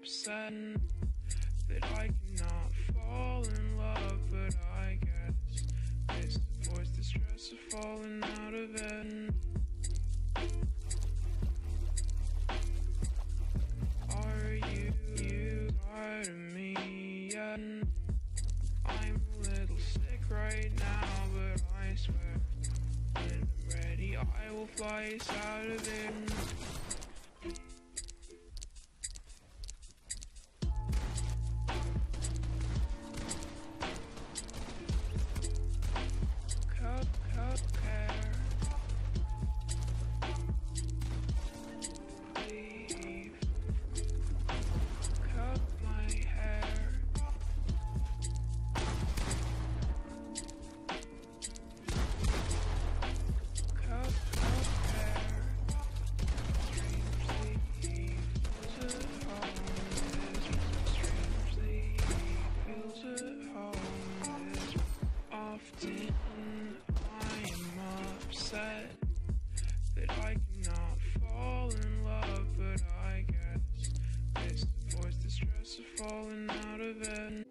upset that I cannot fall in love, but I guess this avoids the stress of falling out of bed. Are you, you tired of me yet? I'm a little sick right now, but I swear when I'm ready, I will fly us out of it. Falling out of bed.